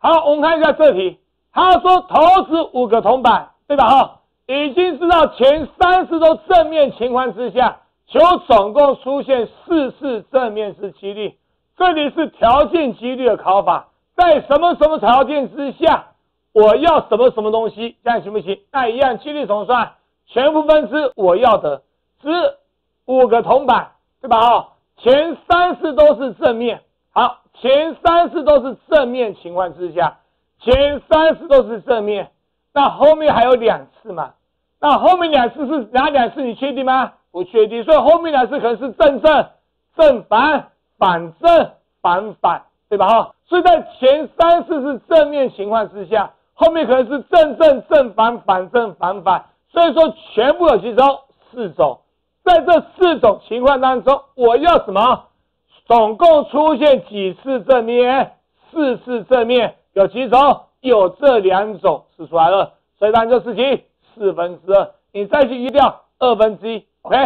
好，我们看一下这题，他说投掷五个铜板，对吧？哈，已经知道前三次都正面情况之下，求总共出现四次正面是几率。这里是条件几率的考法，在什么什么条件之下，我要什么什么东西，这样行不行？那一样，几率怎么算？全部分之我要的，值五个铜板，对吧？哈，前三次都是正面，好。前三次都是正面情况之下，前三次都是正面，那后面还有两次嘛？那后面两次是哪两次？你确定吗？不确定，所以后面两次可能是正正、正反、反正、反反，对吧？哈，所以在前三次是正面情况之下，后面可能是正正、正反、反正、反反，所以说全部有几种？四种，在这四种情况当中，我要什么？总共出现几次正面？四次正面，有几种？有这两种，是出来了。所以答案就是题四分之二，你再去一掉二分之一，OK。